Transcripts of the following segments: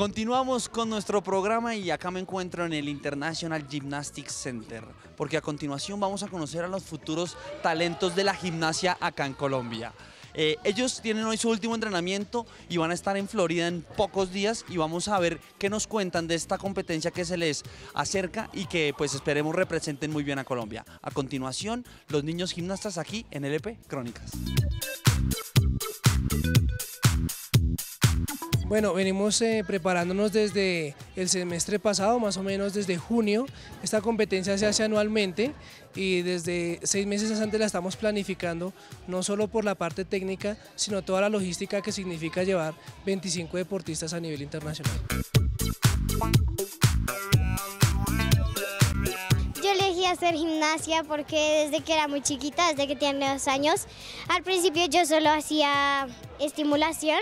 Continuamos con nuestro programa y acá me encuentro en el International Gymnastics Center, porque a continuación vamos a conocer a los futuros talentos de la gimnasia acá en Colombia. Eh, ellos tienen hoy su último entrenamiento y van a estar en Florida en pocos días y vamos a ver qué nos cuentan de esta competencia que se les acerca y que pues esperemos representen muy bien a Colombia. A continuación, los niños gimnastas aquí en LP Crónicas. Bueno, venimos eh, preparándonos desde el semestre pasado, más o menos desde junio. Esta competencia se hace anualmente y desde seis meses antes la estamos planificando, no solo por la parte técnica, sino toda la logística que significa llevar 25 deportistas a nivel internacional. Yo elegí hacer gimnasia porque desde que era muy chiquita, desde que tenía dos años, al principio yo solo hacía estimulación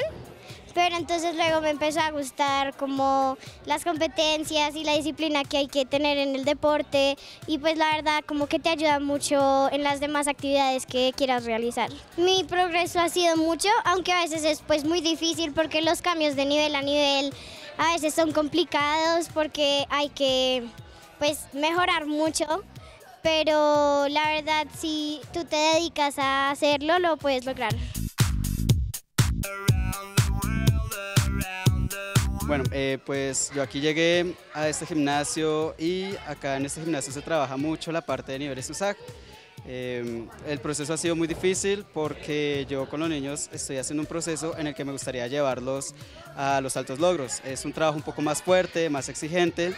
pero entonces luego me empezó a gustar como las competencias y la disciplina que hay que tener en el deporte y pues la verdad como que te ayuda mucho en las demás actividades que quieras realizar. Mi progreso ha sido mucho, aunque a veces es pues muy difícil porque los cambios de nivel a nivel a veces son complicados porque hay que pues mejorar mucho pero la verdad si tú te dedicas a hacerlo lo puedes lograr. Bueno, eh, pues yo aquí llegué a este gimnasio y acá en este gimnasio se trabaja mucho la parte de niveles USAC. Eh, el proceso ha sido muy difícil porque yo con los niños estoy haciendo un proceso en el que me gustaría llevarlos a los altos logros. Es un trabajo un poco más fuerte, más exigente,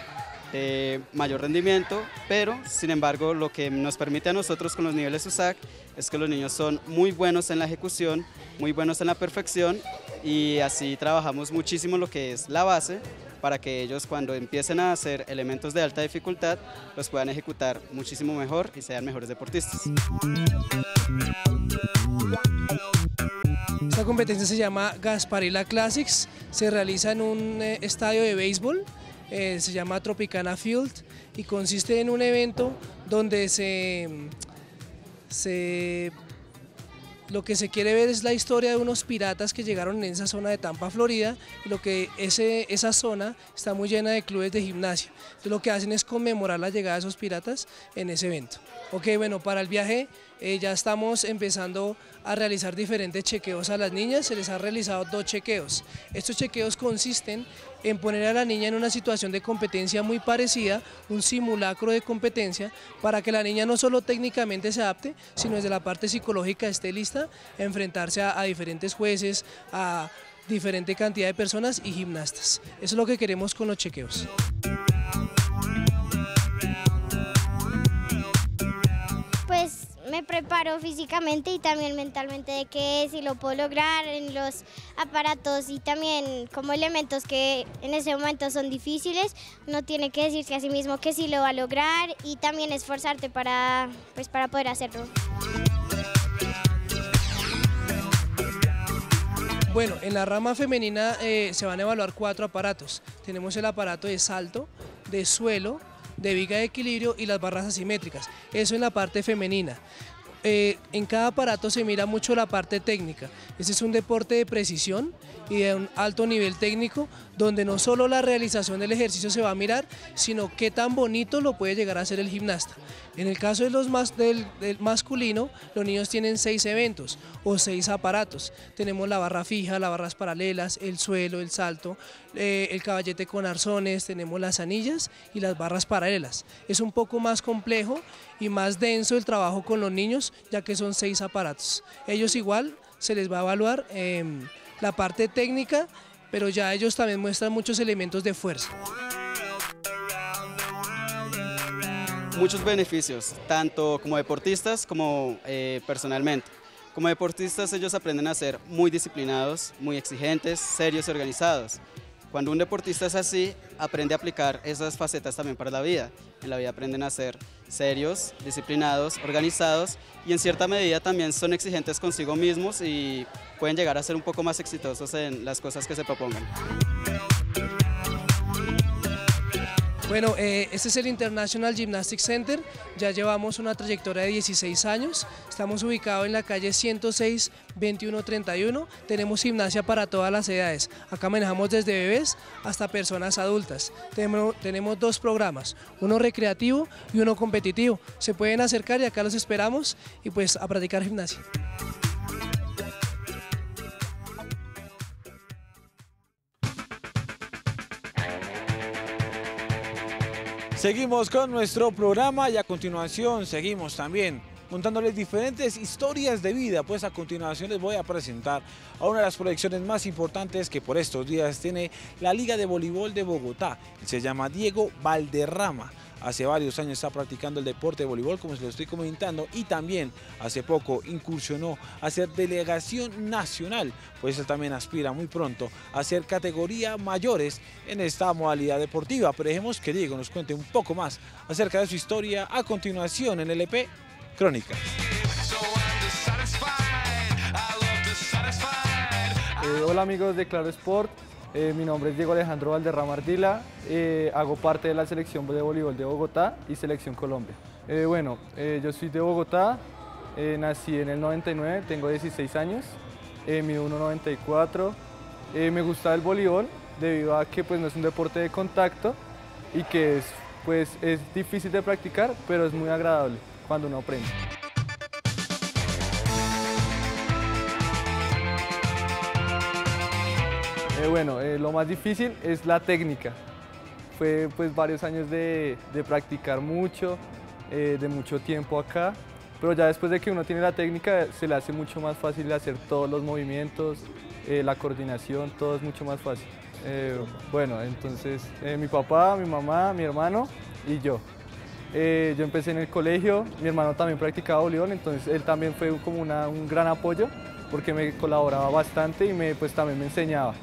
de mayor rendimiento, pero sin embargo lo que nos permite a nosotros con los niveles USAC es que los niños son muy buenos en la ejecución, muy buenos en la perfección y así trabajamos muchísimo lo que es la base para que ellos cuando empiecen a hacer elementos de alta dificultad los puedan ejecutar muchísimo mejor y sean mejores deportistas. Esta competencia se llama Gasparilla Classics, se realiza en un eh, estadio de béisbol, eh, se llama Tropicana Field y consiste en un evento donde se, se lo que se quiere ver es la historia de unos piratas que llegaron en esa zona de Tampa, Florida, y lo que ese, esa zona está muy llena de clubes de gimnasia. Entonces lo que hacen es conmemorar la llegada de esos piratas en ese evento. Ok, bueno, para el viaje eh, ya estamos empezando a realizar diferentes chequeos a las niñas, se les ha realizado dos chequeos. Estos chequeos consisten en poner a la niña en una situación de competencia muy parecida, un simulacro de competencia, para que la niña no solo técnicamente se adapte, sino desde la parte psicológica esté lista a enfrentarse a, a diferentes jueces, a diferente cantidad de personas y gimnastas. Eso es lo que queremos con los chequeos. Preparo físicamente y también mentalmente de que si lo puedo lograr en los aparatos y también como elementos que en ese momento son difíciles, uno tiene que decirse a sí mismo que sí lo va a lograr y también esforzarte para, pues, para poder hacerlo. Bueno, en la rama femenina eh, se van a evaluar cuatro aparatos. Tenemos el aparato de salto, de suelo, de viga de equilibrio y las barras asimétricas. Eso en la parte femenina. Eh, en cada aparato se mira mucho la parte técnica. Este es un deporte de precisión y de un alto nivel técnico donde no solo la realización del ejercicio se va a mirar, sino qué tan bonito lo puede llegar a hacer el gimnasta. En el caso de los más, del, masculino, los niños tienen seis eventos o seis aparatos. Tenemos la barra fija, las barras paralelas, el suelo, el salto, eh, el caballete con arzones, tenemos las anillas y las barras paralelas. Es un poco más complejo y más denso el trabajo con los niños, ya que son seis aparatos. Ellos igual se les va a evaluar em, la parte técnica pero ya ellos también muestran muchos elementos de fuerza. Muchos beneficios, tanto como deportistas como eh, personalmente. Como deportistas ellos aprenden a ser muy disciplinados, muy exigentes, serios y organizados. Cuando un deportista es así, aprende a aplicar esas facetas también para la vida. En la vida aprenden a ser serios, disciplinados, organizados y en cierta medida también son exigentes consigo mismos y pueden llegar a ser un poco más exitosos en las cosas que se propongan. Bueno, eh, este es el International Gymnastics Center, ya llevamos una trayectoria de 16 años, estamos ubicados en la calle 106 2131, tenemos gimnasia para todas las edades, acá manejamos desde bebés hasta personas adultas, tenemos, tenemos dos programas, uno recreativo y uno competitivo, se pueden acercar y acá los esperamos y pues a practicar gimnasia. Seguimos con nuestro programa y a continuación seguimos también contándoles diferentes historias de vida, pues a continuación les voy a presentar a una de las proyecciones más importantes que por estos días tiene la Liga de Voleibol de Bogotá. Se llama Diego Valderrama. Hace varios años está practicando el deporte de voleibol, como se lo estoy comentando, y también hace poco incursionó a ser delegación nacional, pues él también aspira muy pronto a ser categoría mayores en esta modalidad deportiva. Pero dejemos que Diego nos cuente un poco más acerca de su historia a continuación en el EP Crónicas. Eh, hola amigos de Claro Sport, eh, mi nombre es Diego Alejandro Valderrama Ardila, eh, hago parte de la selección de voleibol de Bogotá y selección Colombia. Eh, bueno, yo soy de Bogotá, nací en el 99, tengo 16 años, mido 1,94. me gusta el voleibol debido a que pues, no es un deporte de contacto y que es, pues, es difícil de practicar, pero es muy agradable cuando uno aprende. Bueno, eh, lo más difícil es la técnica. Fue pues varios años de, practicar mucho, eh, de mucho tiempo acá, pero ya después de que uno tiene la técnica se le hace mucho más fácil hacer todos los movimientos, la coordinación, todo es mucho más fácil. bueno, entonces mi papá, mi mamá, mi hermano y yo. yo empecé en el colegio, mi hermano también practicaba voleibol, entonces él también fue como un gran apoyo porque me colaboraba bastante y me, pues, también me enseñaba.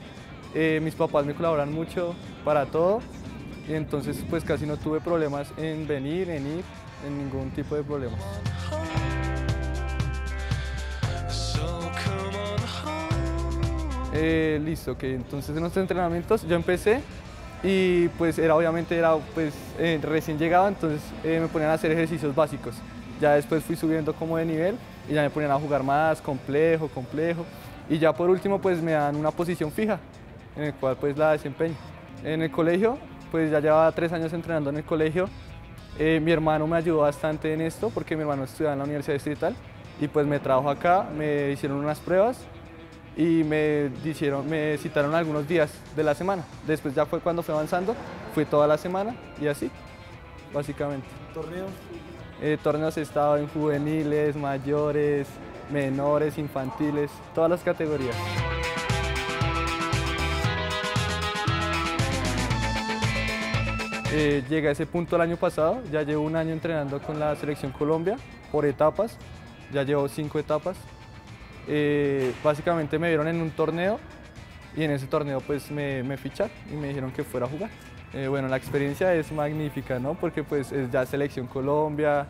Eh, mis papás me colaboran mucho para todo y entonces pues casi no tuve problemas en venir, en ir, en ningún tipo de problemas. Eh, listo, ok, entonces en los entrenamientos yo empecé y pues era obviamente era pues eh, recién llegado, entonces me ponían a hacer ejercicios básicos. Ya después fui subiendo como de nivel y ya me ponían a jugar más complejo, complejo. Y ya por último pues me dan una posición fija en el cual pues la desempeño. En el colegio, pues ya llevaba tres años entrenando en el colegio. Eh, mi hermano me ayudó bastante en esto porque mi hermano estudiaba en la Universidad Distrital y pues me trajo acá, me hicieron unas pruebas y me, hicieron, me citaron algunos días de la semana. Después ya fue cuando fue avanzando, fui toda la semana y así, básicamente. ¿Torneos? Eh, torneos he estado en juveniles, mayores, menores, infantiles, todas las categorías. Eh, llegué a ese punto el año pasado, ya llevo un año entrenando con la selección Colombia por etapas, ya llevo cinco etapas. Eh, básicamente me vieron en un torneo y en ese torneo pues me, ficharon y me dijeron que fuera a jugar. Eh, bueno, la experiencia es magnífica, ¿no? Porque pues es ya selección Colombia,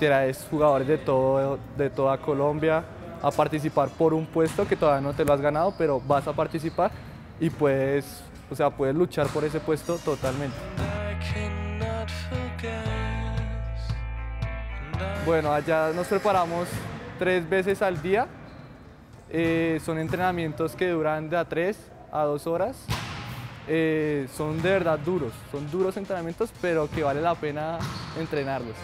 traes jugadores de, todo, de toda Colombia a participar por un puesto que todavía no te lo has ganado, pero vas a participar y puedes, o sea, puedes luchar por ese puesto totalmente. Bueno, allá nos preparamos tres veces al día. Eh, son entrenamientos que duran de a tres a dos horas. Eh, son de verdad duros, son duros entrenamientos, pero que vale la pena entrenarlos.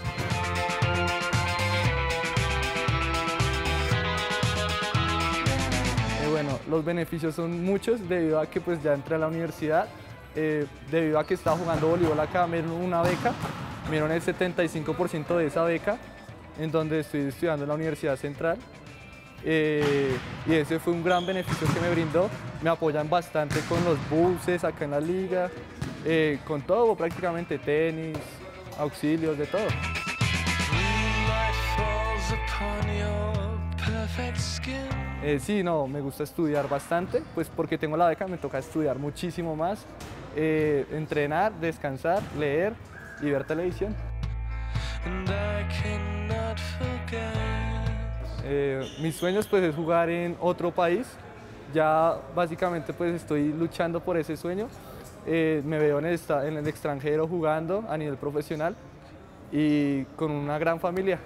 Eh, bueno, los beneficios son muchos debido a que pues ya entré a la universidad, debido a que estaba jugando voleibol acá, me dieron una beca, me dieron el 75% de esa beca en donde estoy estudiando en la Universidad Central. Eh, y ese fue un gran beneficio que me brindó. Me apoyan bastante con los buses acá en la liga, eh, con todo prácticamente, tenis, auxilios, de todo. Eh, sí, no, me gusta estudiar bastante, pues porque tengo la beca me toca estudiar muchísimo más, entrenar, descansar, leer y ver televisión. Eh, mis sueños pues es jugar en otro país. Ya básicamente pues estoy luchando por ese sueño. eh, me veo en el, extranjero jugando a nivel profesional y con una gran familia.